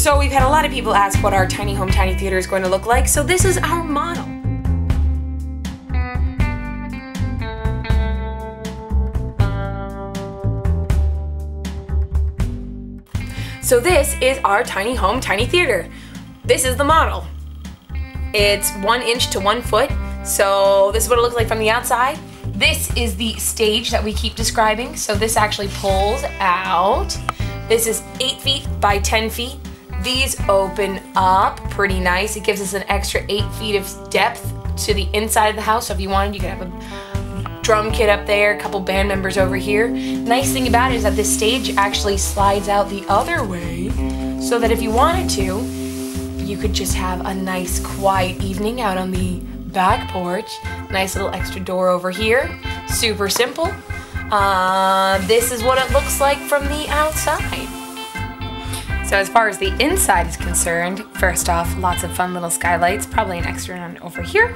So we've had a lot of people ask what our tiny home, tiny theater is going to look like. So this is our model. So this is our tiny home, tiny theater. This is the model. It's one inch to one foot. So this is what it looks like from the outside. This is the stage that we keep describing. So this actually pulls out. This is eight feet by 10 feet. These open up pretty nice. It gives us an extra eight feet of depth to the inside of the house. So if you wanted, you could have a drum kit up there, a couple band members over here. Nice thing about it is that this stage actually slides out the other way so that if you wanted to, you could just have a nice quiet evening out on the back porch. Nice little extra door over here. Super simple. Uh, this is what it looks like from the outside. So as far as the inside is concerned, first off, lots of fun little skylights, probably an extra one over here.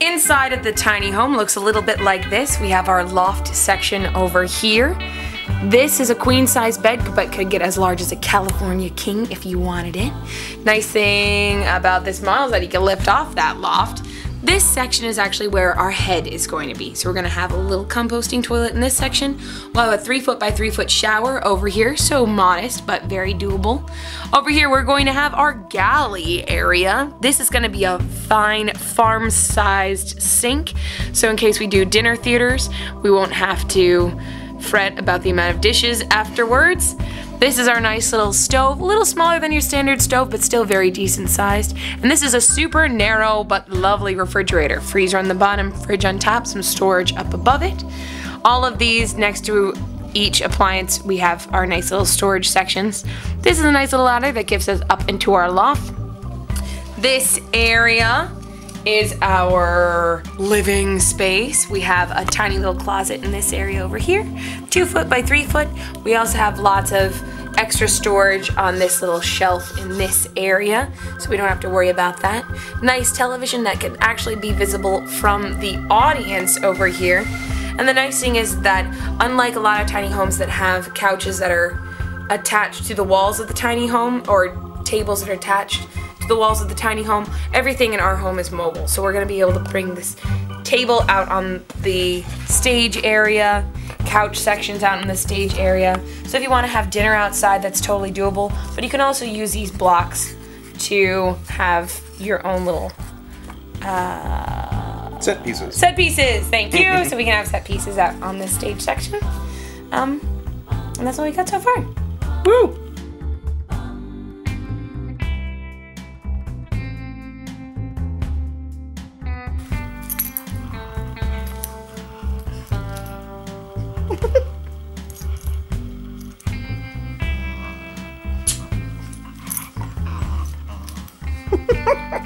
Inside of the tiny home looks a little bit like this. We have our loft section over here. This is a queen size bed, but could get as large as a California king if you wanted it. Nice thing about this model is that you can lift off that loft this section is actually where our head is going to be. So we're gonna have a little composting toilet in this section. We'll have a three foot by three foot shower over here, so modest, but very doable. Over here, we're going to have our galley area. This is gonna be a fine farm-sized sink. So in case we do dinner theaters, we won't have to fret about the amount of dishes afterwards. This is our nice little stove, a little smaller than your standard stove, but still very decent sized. And this is a super narrow but lovely refrigerator. Freezer on the bottom, fridge on top, some storage up above it. All of these next to each appliance, we have our nice little storage sections. This is a nice little ladder that gives us up into our loft. This area is our living space. We have a tiny little closet in this area over here, two foot by three foot. We also have lots of extra storage on this little shelf in this area, so we don't have to worry about that. Nice television that can actually be visible from the audience over here. And the nice thing is that unlike a lot of tiny homes that have couches that are attached to the walls of the tiny home or tables that are attached the walls of the tiny home. Everything in our home is mobile, so we're gonna be able to bring this table out on the stage area, couch sections out in the stage area. So if you wanna have dinner outside, that's totally doable, but you can also use these blocks to have your own little uh, set pieces. Set pieces, thank you. so we can have set pieces out on this stage section. Um, and that's all we got so far. Woo! Ha ha ha!